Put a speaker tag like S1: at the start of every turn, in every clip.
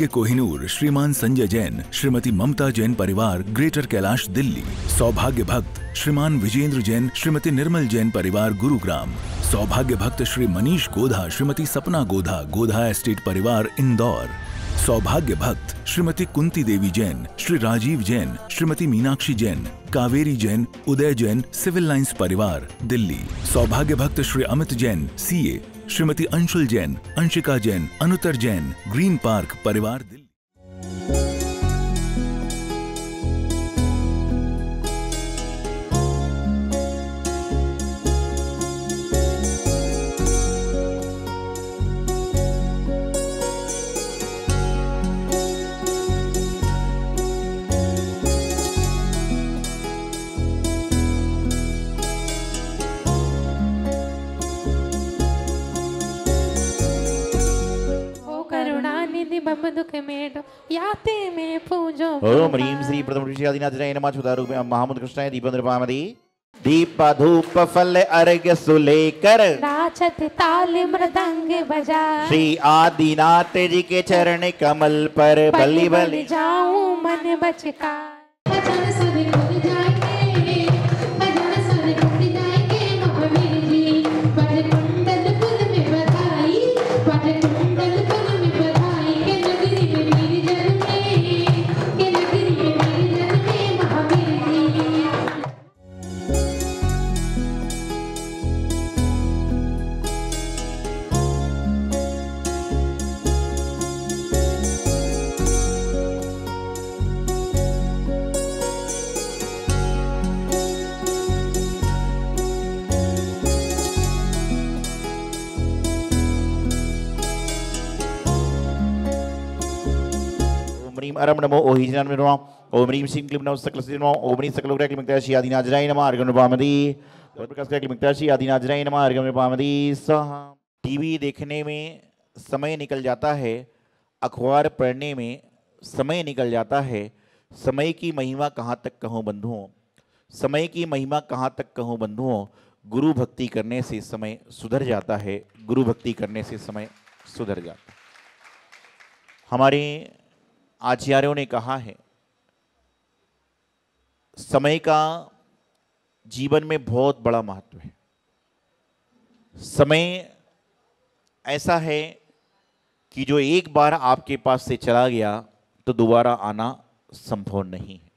S1: सौभाग्य कोहिनूर, श्रीमान संजय जैन, श्रीमती ममता जैन परिवार, ग्रेटर कैलाश दिल्ली। सौभाग्य भक्त, श्रीमान विजेंद्र जैन, श्रीमती निर्मल जैन परिवार, गुरुग्राम। सौभाग्य भक्त श्री मनीष गोधा, श्रीमती सपना गोधा गोधा एस्टेट परिवार, इंदौर। सौभाग्य भक्त, श्रीमती कुंती देवी जैन, श्री राजीव जैन, श्रीमती मीनाक्षी जैन, कावेरी जैन, उदय जैन, सिविल लाइंस परिवार, दिल्ली। सौभाग्य भक्त Shri Amit Jain, CA. Shrimati Anshul Jain Anshika Jain Anutar Jain Green Park परिवार दिल्ली।
S2: కరుణానిధి మమ్మ దుఃఖమేడు యాతే మే పూజో
S3: ओम ह्रीं श्री प्रथम ऋषि आदिनाथाय नमः छुदारूप महामुद कृष्णाय दीपेंद्र पामदी दीप धूप फल अर्घ्य सुलेकर
S2: नाचत ताल मृदंग बजा
S3: श्री आदिनाथ जी के चरण कमल पर बलि बलि
S2: जाऊं मन बचका
S3: नमो ओ हिजनान में नमः ओम ह्रीं सिंह क्लीम नमः सकल सिद्धि नमः ओम ह्रीं सकल उग्र क्लीम श्री आदिनाथाय नमः अर्घ्य पामदी और प्रकाश का क्लीम श्री आदिनाथाय नमः अर्घ्य पामदी स्वाहा टीवी देखने में समय निकल जाता है, अखबार पढ़ने में समय निकल जाता है, समय की महिमा कहाँ तक कहूँ बंधुओं? समय की महिमा कहाँ तक कहूँ बंधुओं? गुरु भक्ति करने से समय सुधर जाता है, गुरु भक्ति करने से समय सुधर जाता है। हमारे आचार्यों ने कहा है, समय का जीवन में बहुत बड़ा महत्व है। समय ऐसा है कि जो एक बार आपके पास से चला गया तो दोबारा आना संभव नहीं है।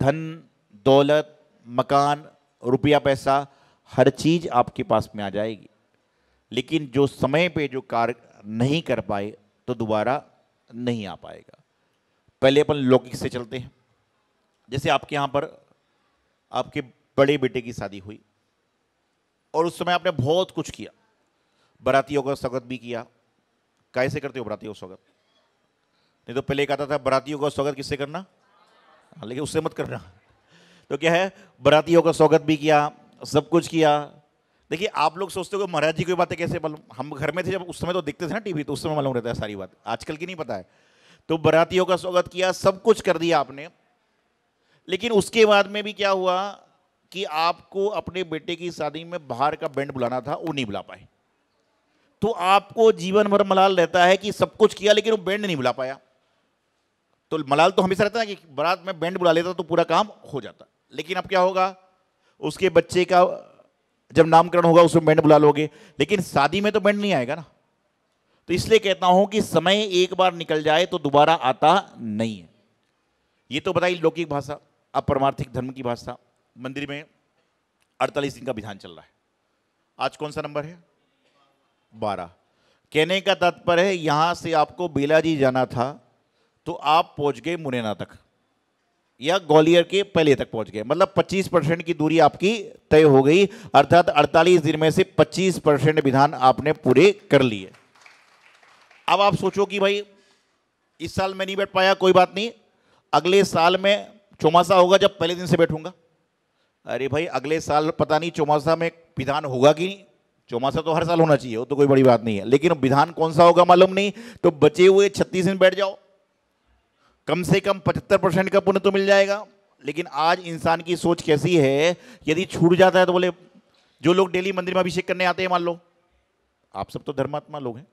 S3: धन, दौलत, मकान, रुपया, पैसा, हर चीज़ आपके पास में आ जाएगी। लेकिन जो समय पे जो कार्य नहीं कर पाए तो दोबारा नहीं आ पाएगा। पहले अपन लौकिक से चलते हैं। जैसे आपके यहाँ पर आपके बड़े बेटे की शादी हुई और उस समय आपने बहुत कुछ किया। बरातियों का स्वागत भी किया। कैसे करते हो बरातियों का स्वागत? नहीं तो पहले कहता था बरातियों का स्वागत किससे करना? हाँ, लेकिन उससे मत करना। तो क्या है? बरातियों का स्वागत भी किया सब कुछ किया। देखिए, आप लोग सोचते हो महाराज जी की बातें कैसे मालूम? हम घर में थे, जब उस समय तो देखते थे ना टीवी तो उस समय मालूम रहता है सारी बात। आजकल की नहीं पता है। तो बरातियों का स्वागत किया, सब कुछ कर दिया आपने। लेकिन उसके बाद में भी क्या हुआ कि आपको अपने बेटे की शादी में बाहर का बैंड बुलाना था, वो नहीं बुला पाए। तो आपको जीवन भर मलाल रहता है कि सब कुछ किया, लेकिन वो बैंड नहीं बुला पाया। तो मलाल तो हमेशा रहता है कि बारात में बैंड बुला लेता तो पूरा काम हो जाता। लेकिन अब क्या होगा? उसके बच्चे का जब नामकरण होगा, उसमें बैंड बुला लोगे। लेकिन शादी में तो बैंड नहीं आएगा ना। तो इसलिए कहता हूँ कि समय एक बार निकल जाए तो दोबारा आता नहीं है। ये तो बताइए लौकिक भाषा अब परमार्थिक धर्म की भाषा। मंदिर में अड़तालीस दिन का विधान चल रहा है। आज कौन सा नंबर है? बारह। कहने का तात्पर्य है, यहाँ से आपको बेलाजी जाना था तो आप पहुँच गए मुरैना तक। या ग्वालियर के पहले तक पहुँच गए। मतलब 25 परसेंट की दूरी आपकी तय हो गई, अर्थात 48 दिन में से 25 परसेंट विधान आपने पूरे कर लिए। अब आप सोचो कि भाई, इस साल में नहीं बैठ पाया, कोई बात नहीं। अगले साल में चौमासा होगा, जब पहले दिन से बैठूँगा। अरे भाई, अगले साल पता नहीं चौमासा में विधान होगा कि नहीं। चौमासा तो हर साल होना चाहिए, वो तो कोई बड़ी बात नहीं है। लेकिन विधान कौन सा होगा मालूम नहीं। तो बचे हुए छत्तीस दिन बैठ जाओ। कम से कम पचहत्तर परसेंट का पुण्य तो मिल जाएगा। लेकिन आज इंसान की सोच कैसी है, यदि छूट जाता है तो बोले, जो लोग डेली मंदिर में अभिषेक करने आते हैं, मान लो। आप सब तो धर्मात्मा लोग हैं।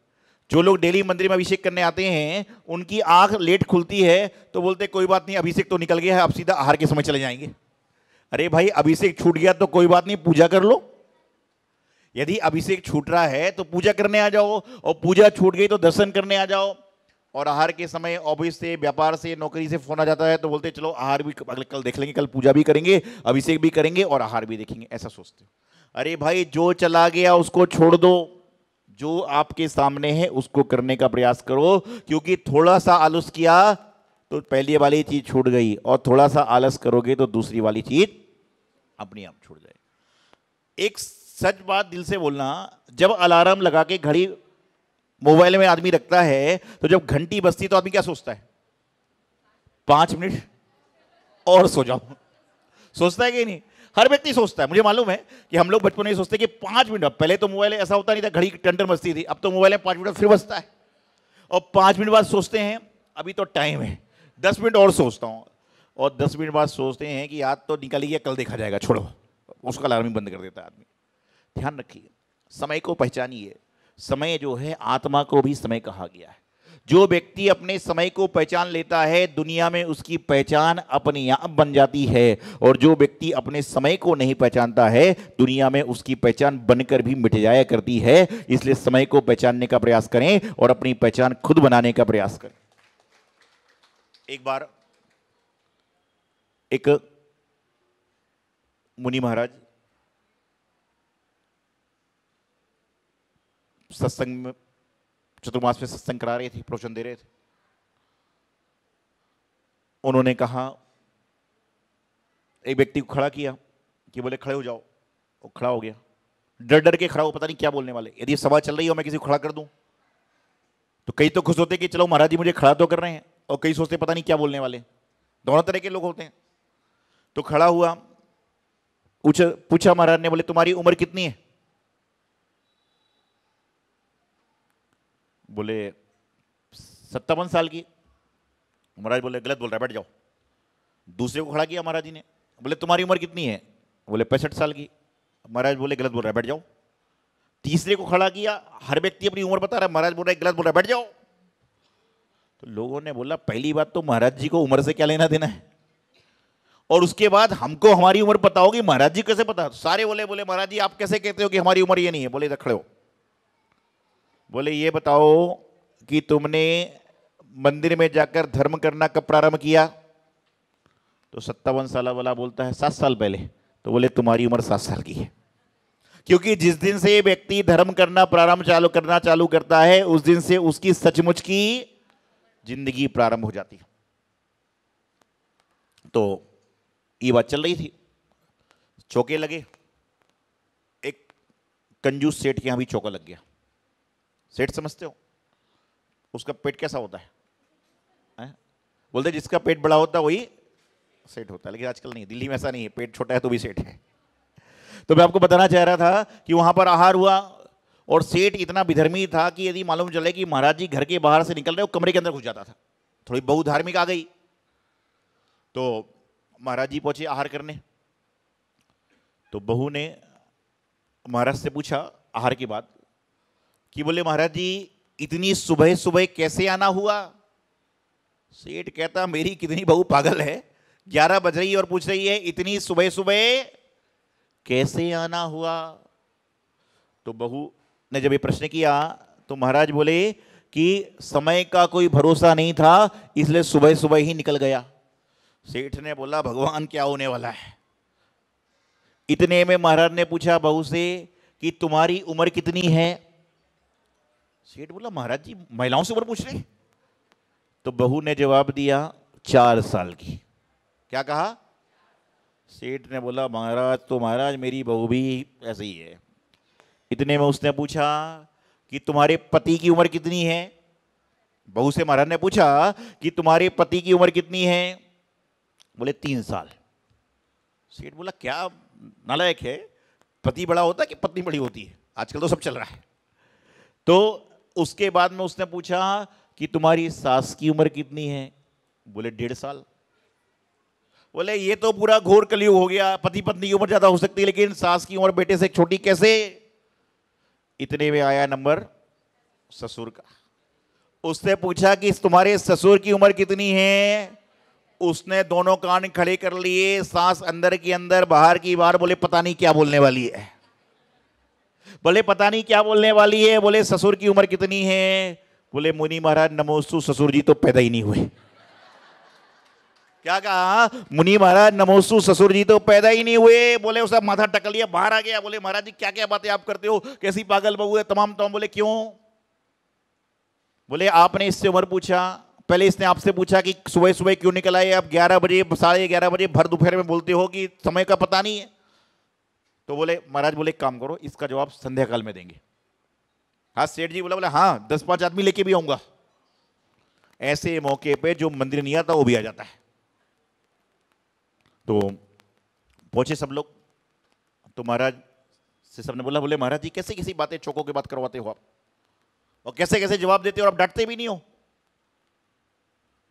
S3: जो लोग डेली मंदिर में अभिषेक करने आते हैं, उनकी आँख लेट खुलती है तो बोलते कोई बात नहीं, अभिषेक तो निकल गया है अब सीधा आहार के समय चले जाएँगे। अरे भाई, अभिषेक छूट गया तो कोई बात नहीं, पूजा कर लो। यदि अभिषेक छूट रहा है तो पूजा करने आ जाओ, और पूजा छूट गई तो दर्शन करने आ जाओ। और आहार के समय ऑफ़िस से व्यापार से, नौकरी से फ़ोन आ जाता है तो बोलते चलो, आहार भी अगले, कल देख लेंगे, कल पूजा भी करेंगे अभिषेक भी करेंगे और आहार भी देखेंगे। ऐसा सोचते हो। अरे भाई, जो चला गया उसको छोड़ दो। जो आपके सामने है, उसको करने का प्रयास करो, क्योंकि थोड़ा सा आलस किया तो पहली वाली चीज़ छूट गई और थोड़ा सा आलस करोगे तो दूसरी वाली चीज़ अपने आप छूट जाए एक सच बात दिल से बोलना, जब अलार्म लगा के घड़ी मोबाइल में आदमी रखता है तो जब घंटी बजती तो आदमी क्या सोचता है? पाँच मिनट और सो जाओ सोचता है कि नहीं? हर व्यक्ति सोचता है। मुझे मालूम है कि हम लोग बचपन में सोचते कि पाँच मिनट, पहले तो मोबाइल ऐसा होता नहीं था, घड़ी टंडर बजती थी, अब तो मोबाइल में पाँच मिनट फिर बजता है। और पाँच मिनट बाद सोचते हैं, अभी तो टाइम है, दस मिनट और सोचता हूँ। और दस मिनट बाद सोचते हैं कि आज तो निकल गया कल देखा जाएगा, छोड़ो। उसका अलार्म बंद कर देता है आदमी। ध्यान रखिए, समय को पहचानिए। समय जो है, आत्मा को भी समय कहा गया है। जो व्यक्ति अपने समय को पहचान लेता है, दुनिया में उसकी पहचान अपने आप बन जाती है। और जो व्यक्ति अपने समय को नहीं पहचानता है, दुनिया में उसकी पहचान बनकर भी मिट जाया करती है। इसलिए समय को पहचानने का प्रयास करें और अपनी पहचान खुद बनाने का प्रयास करें। एक बार, एक मुनि महाराज सत्संग में, चतुर्मास में सत्संग करा रहे थे, प्रवचन दे रहे थे। उन्होंने कहा, एक व्यक्ति को खड़ा किया कि बोले, खड़े हो जाओ। वो खड़ा हो गया। डर डर के खड़ा हो, पता नहीं क्या बोलने वाले। यदि सभा चल रही हो, मैं किसी को खड़ा कर दूँ? तो कई तो खुश होते कि, चलो महाराज जी, मुझे खड़ा तो कर रहे हैं। और कई सोचते पता नहीं क्या बोलने वाले दोनों तरह के लोग होते हैं। तो खड़ा हुआ पूछा महाराज ने बोले, तुम्हारी उम्र कितनी है? बोले, सत्तावन साल की। महाराज बोले, गलत बोल रहा है, बैठ जाओ। दूसरे को खड़ा किया महाराज जी ने। बोले, तुम्हारी उम्र कितनी है? बोले, पैंसठ साल की। महाराज बोले, गलत बोल रहा है, बैठ जाओ। तीसरे को खड़ा किया, हर व्यक्ति अपनी उम्र बता रहा है, महाराज बोल रहा है, गलत बोल रहा है, बैठ जाओ। तो लोगों ने बोला, पहली बात तो महाराज जी को उम्र से क्या लेना देना है? और उसके बाद हमको हमारी उम्र पता होगी, महाराज जी कैसे पता? सारे बोले बोले, महाराज जी, आप कैसे कहते हो कि हमारी उम्र ये नहीं है? बोले खड़े हो। बोले, ये बताओ कि तुमने मंदिर में जाकर धर्म करना कब प्रारंभ किया? तो सत्तावन साल वाला बोलता है, सात साल पहले। तो बोले, तुम्हारी उम्र सात साल की है। क्योंकि जिस दिन से व्यक्ति धर्म करना प्रारंभ चालू, करना चालू करता है, उस दिन से उसकी सचमुच की ज़िंदगी प्रारंभ हो जाती है। तो ये बात चल रही थी। चौके लगे। एक कंजूस सेठ के यहाँ भी चौका लग गया। सेठ समझते हो? उसका पेट कैसा होता है? बोलते जिसका पेट बड़ा होता है, वही सेठ होता है। लेकिन आजकल नहीं, दिल्ली में ऐसा नहीं है। पेट छोटा है तो भी सेठ है। तो मैं आपको बताना चाह रहा था कि वहाँ पर आहार हुआ और सेठ इतना विधर्मी था कि यदि मालूम चले कि महाराज जी घर के बाहर से निकल रहे हो, कमरे के अंदर घुस जाता था। थोड़ी बहु धार्मिक आ गई। तो महाराज जी पहुँचे आहार करने। तो बहू ने महाराज से पूछा आहार की बात कि बोले, महाराज जी, इतनी सुबह सुबह कैसे आना हुआ? सेठ कहता, मेरी कितनी बहू पागल है, ग्यारह बज रही है और पूछ रही है, इतनी सुबह सुबह कैसे आना हुआ? तो बहू ने जब ये प्रश्न किया तो महाराज बोले कि समय का कोई भरोसा नहीं था, इसलिए सुबह सुबह ही निकल गया। सेठ ने बोला, भगवान, क्या होने वाला है? इतने में महाराज ने पूछा बहू से कि, तुम्हारी उम्र कितनी है? सेठ बोला, महाराज जी, महिलाओं से उम्र पूछ रहे तो बहू ने जवाब दिया, चार साल की। क्या कहा? सेठ ने बोला, महाराज तो महाराज, मेरी बहू भी ऐसे ही है। इतने में उसने पूछा कि तुम्हारे पति की उम्र कितनी है? बहू से महाराज ने पूछा कि तुम्हारे पति की उम्र कितनी है? बोले, तीन साल। सेठ बोला, क्या नालायक है? पति बड़ा होता है कि पत्नी बड़ी होती है? आजकल तो सब चल रहा है। तो उसके बाद में उसने पूछा कि तुम्हारी सास की उम्र कितनी है? बोले, डेढ़ साल। बोले, ये तो पूरा घोर कलयुग हो गया पति पत्नी की उम्र ज़्यादा हो सकती है, लेकिन सास की उम्र बेटे से छोटी कैसे? इतने में आया नंबर ससुर का। उसने पूछा कि तुम्हारे ससुर की उम्र कितनी है? उसने दोनों कान खड़े कर लिए, सांस अंदर की अंदर, बाहर की बाहर, बोले, पता नहीं क्या बोलने वाली है। बोले, पता नहीं क्या बोलने वाली है? बोले, ससुर की उम्र कितनी है? बोले, मुनि महाराज, नमोस्तु, ससुर जी तो पैदा ही नहीं हुए। क्या कहा? मुनि महाराज, नमोस्तु, ससुर जी तो पैदा ही नहीं हुए। बोले, उसका माथा टक लिया बाहर आ गया। बोले, महाराज जी क्या क्या बातें आप करते हो? कैसी पागल बहू है? तमाम तमाम बोले, क्यों? बोले, आपने इससे उम्र पूछा। पहले इसने आपसे पूछा कि सुबह सुबह क्यों निकल आए? आप ग्यारह बजे, साढ़े ग्यारह बजे, भर दोपहर में बोलते हो कि समय का पता नहीं है? तो बोले, महाराज, बोले, एक काम करो, इसका जवाब संध्या काल में देंगे. हाँ सेठ जी बोला, बोले हाँ दस पाँच आदमी लेके भी आऊँगा। ऐसे मौके पे जो मंदिर नहीं आता, वो भी आ जाता है। तो पहुँचे सब लोग। तो महाराज से सबने बोला, बोले, महाराज जी, कैसे कैसी बातें, चौकों की बात करवाते हो आप? और कैसे कैसे जवाब देते हो, और आप डांटते भी नहीं हो?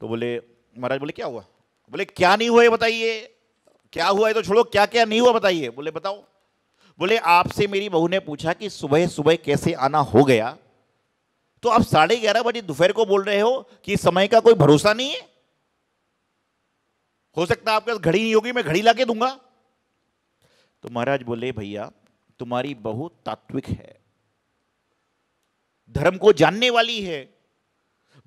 S3: तो बोले, महाराज, बोले, क्या हुआ? बोले, क्या नहीं हुआ बताइए? क्या हुआ है तो छोड़ो क्या क्या नहीं हुआ बताइए? बोले, बताओ। बोले, आपसे मेरी बहू ने पूछा कि सुबह सुबह कैसे आना हो गया? तो आप साढ़े ग्यारह बजे दोपहर को बोल रहे हो कि समय का कोई भरोसा नहीं है? हो सकता आपके पास घड़ी नहीं होगी, मैं घड़ी लाके दूँगा। तो महाराज बोले, भैया, तुम्हारी बहू तात्विक है, धर्म को जानने वाली है।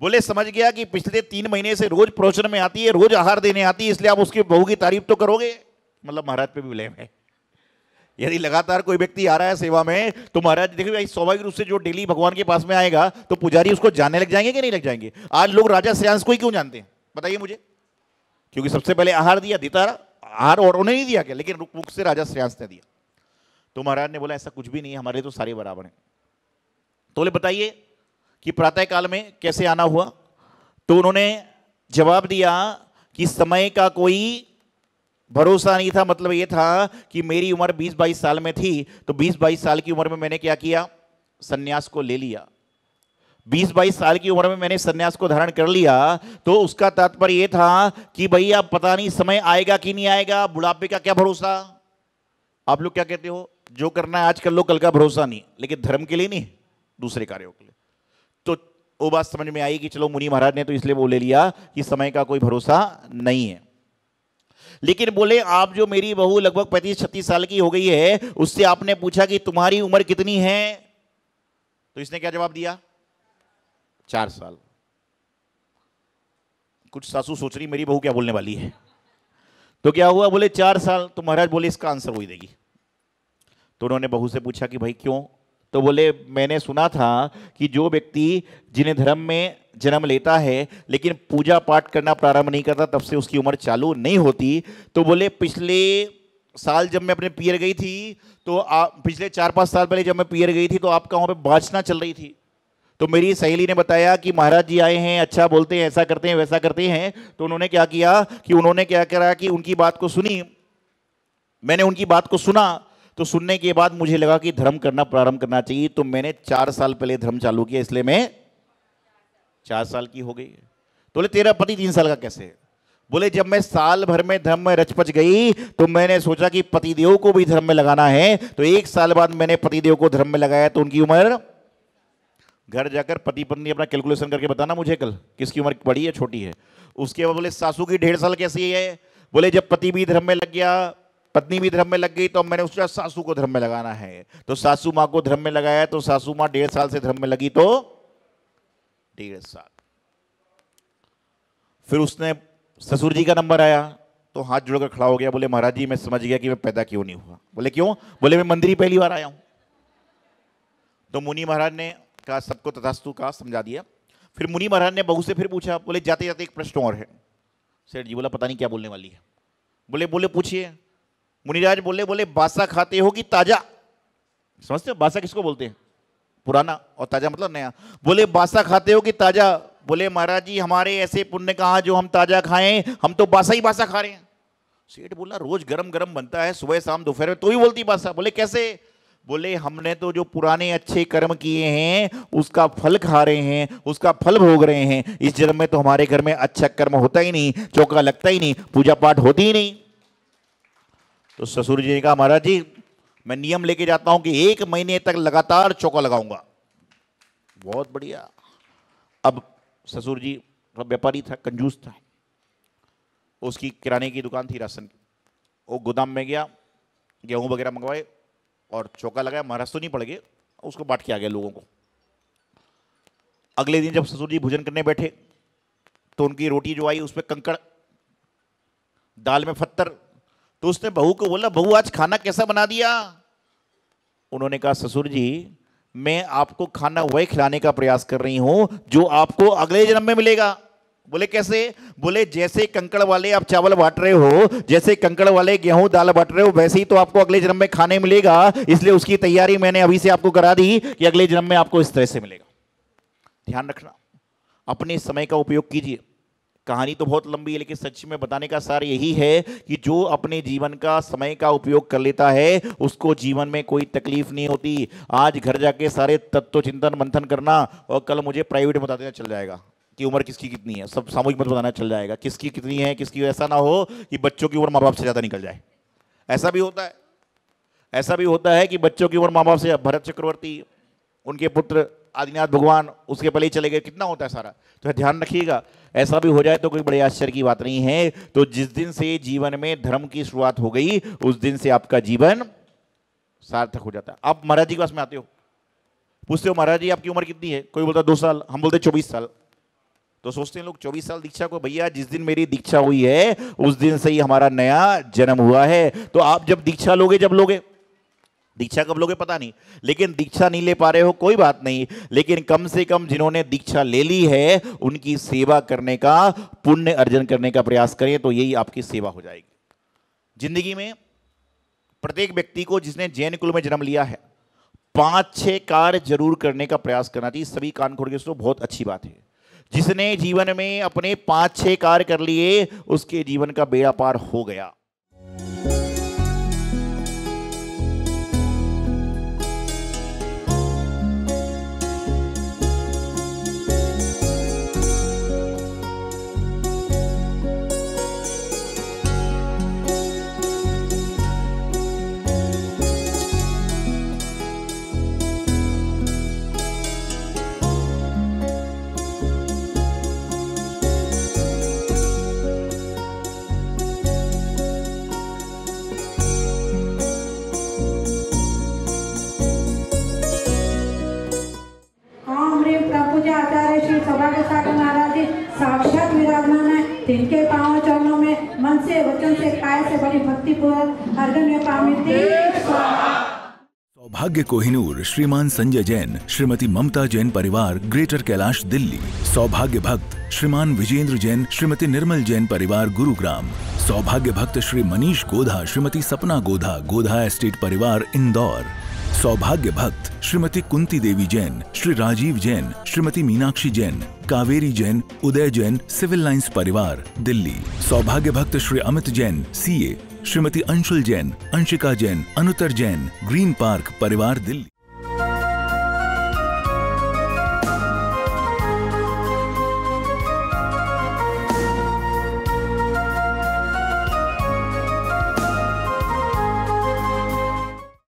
S3: बोले, समझ गया कि पिछले तीन महीने से रोज प्रवचन में आती है, रोज आहार देने आती है, इसलिए आप उसकी बहू की तारीफ़ तो करोगे? मतलब महाराज पे भी ब्लेम है। यदि लगातार कोई व्यक्ति आ रहा है सेवा में तो महाराज देखिए भाई, स्वाभाविक रूप से जो डेली भगवान के पास में आएगा तो पुजारी उसको जानने लग जाएँगे कि नहीं लग जाएँगे? आज लोग राजा श्रेयांश को ही क्यों जानते हैं? बताइए मुझे। क्योंकि सबसे पहले आहार दिया, देता आहार और उन्हें नहीं दिया क्या? लेकिन रुक, मुख से राजा श्रेयांश ने दिया। तो महाराज ने बोला, ऐसा कुछ भी नहीं है, हमारे तो सारे बराबर हैं। तो बोले, बताइए कि प्रातः काल में कैसे आना हुआ? तो उन्होंने जवाब दिया कि समय का कोई भरोसा नहीं था मतलब ये था कि मेरी उम्र 20-22 साल में थी तो 20-22 साल की उम्र में मैंने क्या किया? सन्यास को ले लिया। 20-22 साल की उम्र में मैंने सन्यास को धारण कर लिया तो उसका तात्पर्य ये था कि भैया पता नहीं समय आएगा कि नहीं आएगा, बुढ़ापे का क्या भरोसा? आप लोग क्या कहते हो? जो करना है आज कर लो कल का भरोसा नहीं, लेकिन धर्म के लिए नहीं, दूसरे कार्यों के लिए। तो वो बात समझ में आई कि चलो मुनि महाराज ने तो इसलिए वो ले लिया कि समय का कोई भरोसा नहीं है। लेकिन बोले आप जो मेरी बहू लगभग पैंतीस छत्तीस साल की हो गई है उससे आपने पूछा कि तुम्हारी उम्र कितनी है? तो इसने क्या जवाब दिया? चार साल। कुछ सासू सोच रही मेरी बहू क्या बोलने वाली है? तो क्या हुआ? बोले चार साल। तो महाराज बोले इसका आंसर वही देगी। तो उन्होंने बहू से पूछा कि भाई क्यों? तो बोले मैंने सुना था कि जो व्यक्ति जिन्हें धर्म में जन्म लेता है, लेकिन पूजा पाठ करना प्रारंभ नहीं करता, तब से उसकी उम्र चालू नहीं होती। तो बोले, पिछले साल जब मैं अपने पियर गई थी तो आप पिछले चार पाँच साल पहले जब मैं पियर गई थी तो आपका वहाँ पे बाचना चल रही थी। तो मेरी सहेली ने बताया कि महाराज जी आए हैं अच्छा बोलते हैं, ऐसा करते हैं, वैसा करते हैं। तो उन्होंने क्या किया कि उन्होंने क्या करा कि उनकी बात को सुनी। मैंने उनकी बात को सुना तो सुनने के बाद मुझे लगा कि धर्म करना प्रारंभ करना चाहिए। तो मैंने चार साल पहले धर्म चालू किया, इसलिए मैं चार साल की हो गई। है तो बोले, तेरा पति तीन साल का कैसे है? बोले, जब मैं साल भर में धर्म में रचपच गई तो मैंने सोचा कि पतिदेव को भी धर्म में लगाना है। तो एक साल बाद मैंने पतिदेव को धर्म में लगाया तो उनकी उम्र घर जाकर पति पत्नी अपना कैलकुलेशन करके बताना मुझे कल, किसकी उम्र बड़ी है, छोटी है। उसके बाद बोले, सासू की डेढ़ साल कैसी है? बोले, जब पति भी धर्म में लग गया, पत्नी भी धर्म में लग गई तो मैंने उसका सासू को धर्म में लगाना है। तो सासू माँ को धर्म में लगाया तो सासू माँ डेढ़ साल से धर्म में लगी तो डेढ़ साल फिर उसने, ससुर जी का नंबर आया तो हाथ जोड़कर खड़ा हो गया, बोले, महाराज जी, मैं समझ गया कि मैं पैदा क्यों नहीं हुआ। बोले, क्यों? बोले, मैं मंदिर ही पहली बार आया हूँ। तो मुनि महाराज ने कहा, सबको तथास्तु कहा समझा दिया। फिर मुनि महाराज ने बहू से फिर पूछा, बोले, जाते जाते एक प्रश्न और है। सेठ जी बोला, पता नहीं क्या बोलने वाली है। बोले बोले, पूछिए। मुनिराज बोले बोले, बासा खाते हो कि ताज़ा। समझते हो? बासा किसको बोलते हैं? पुराना और ताज़ा मतलब नया। बोले, बासा खाते हो कि ताज़ा? बोले, महाराज जी, हमारे ऐसे पुण्य कहा जो हम ताज़ा खाएँ? हम तो बासा ही बासा खा रहे हैं। सेठ बोला, रोज गरम गरम बनता है, सुबह शाम दोपहर में तो ही बोलती बासा। बोले, कैसे? बोले, हमने तो जो पुराने अच्छे कर्म किए हैं, उसका फल खा रहे हैं, उसका फल भोग रहे हैं। इस जन्म में तो हमारे घर में अच्छा कर्म होता ही नहीं, चौका लगता ही नहीं, पूजा पाठ होती ही नहीं। तो ससुर जी ने कहा, महाराज जी मैं नियम लेके जाता हूँ कि एक महीने तक लगातार चौका लगाऊँगा। बहुत बढ़िया। अब ससुर जी, थोड़ा व्यापारी था, कंजूस था। उसकी किराने की दुकान थी राशन की। वो गोदाम में गया, गेहूँ वगैरह मंगवाए और चौका लगाया। महाराज तो नहीं पड़ गए, उसको बांट के आ गया लोगों को। अगले दिन जब ससुर जी भोजन करने बैठे तो उनकी रोटी जो आई, उसमें कंकड़, दाल में पत्थर तो उसने बहू को बोला, बहू, आज खाना कैसा बना दिया? उन्होंने कहा, ससुर जी, मैं आपको खाना वही खिलाने का प्रयास कर रही हूँ, जो आपको अगले जन्म में मिलेगा। बोले, कैसे? बोले, जैसे कंकड़ वाले आप चावल बांट रहे हो, जैसे कंकड़ वाले गेहूँ, दाल बांट रहे हो, वैसे ही तो आपको अगले जन्म में खाने मिलेगा। इसलिए उसकी तैयारी मैंने अभी से आपको करा दी कि अगले जन्म में आपको इस तरह से मिलेगा। ध्यान रखना, अपने समय का उपयोग कीजिए। कहानी तो बहुत लंबी है, लेकिन सच में बताने का सार यही है कि जो अपने जीवन का, समय का उपयोग कर लेता है, उसको जीवन में कोई तकलीफ़ नहीं होती। आज घर जाके सारे तत्व, चिंतन, मंथन करना और कल मुझे प्राइवेट में बता देना चल जाएगा कि उम्र किसकी कितनी है। सब सामूहिक मत बताना चल जाएगा किसकी कितनी है, किसकी ऐसा ना हो कि बच्चों की उम्र माँ बाप से ज़्यादा निकल जाए। ऐसा भी होता है। ऐसा भी होता है कि बच्चों की उम्र माँ बाप से भरत चक्रवर्ती, उनके पुत्र आदिनाथ भगवान उसके पहले ही चले गए, कितना होता है सारा? तो ध्यान रखिएगा, ऐसा भी हो जाए तो कोई बड़े आश्चर्य की बात नहीं है। तो जिस दिन से जीवन में धर्म की शुरुआत हो गई, उस दिन से आपका जीवन सार्थक हो जाता है। आप महाराज जी के पास में आते हो। पूछते हो, महाराज जी, आपकी उम्र कितनी है? कोई बोलता, दो साल। हम बोलते, चौबीस साल। तो सोचते हैं लोग, चौबीस साल दीक्षा को, भैया, जिस दिन मेरी दीक्षा हुई है, उस दिन से ही हमारा नया जन्म हुआ है। तो आप जब दीक्षा लोगे, जब लोगे दीक्षा कब लोगे पता नहीं, लेकिन दीक्षा नहीं ले पा रहे हो कोई बात नहीं, लेकिन कम से कम जिन्होंने दीक्षा ले ली है, उनकी सेवा करने का, पुण्य अर्जन करने का प्रयास करें तो यही आपकी सेवा हो जाएगी। ज़िंदगी में प्रत्येक व्यक्ति को जिसने जैन कुल में जन्म लिया है पाँच छह कार्य ज़रूर करने का प्रयास करना चाहिए, सभी कान खोल के सुनो, बहुत अच्छी बात है। जिसने जीवन में अपने पाँच छह कार्य कर लिए, उसके जीवन का बेड़ा पार हो गया।
S4: सौभाग्य
S1: कोहिनूर श्रीमान संजय जैन, श्रीमती ममता जैन परिवार, ग्रेटर कैलाश, दिल्ली। सौभाग्य भक्त, श्रीमान विजेंद्र जैन, श्रीमती निर्मल जैन परिवार, गुरुग्राम। सौभाग्य भक्त श्री मनीष गोधा, श्रीमती सपना गोधा गोधा एस्टेट परिवार, इंदौर। सौभाग्य भक्त, श्रीमती कुंती देवी जैन, श्री राजीव जैन, श्रीमती मीनाक्षी जैन, कावेरी जैन, उदय जैन, सिविल लाइंस परिवार, दिल्ली। सौभाग्य भक्त Shri Amit Jain, CA Shrimati Anshul Jain Anshika Jain Anutar Jain Green Park परिवार दिल्ली।